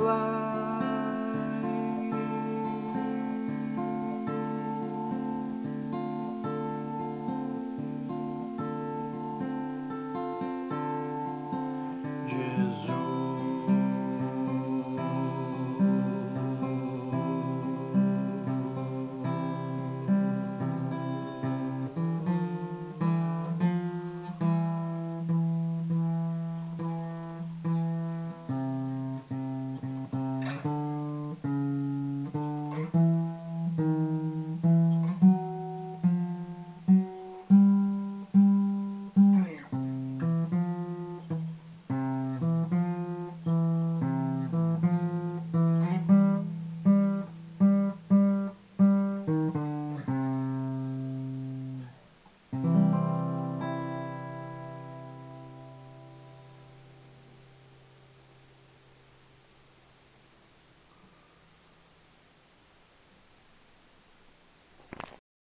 fly.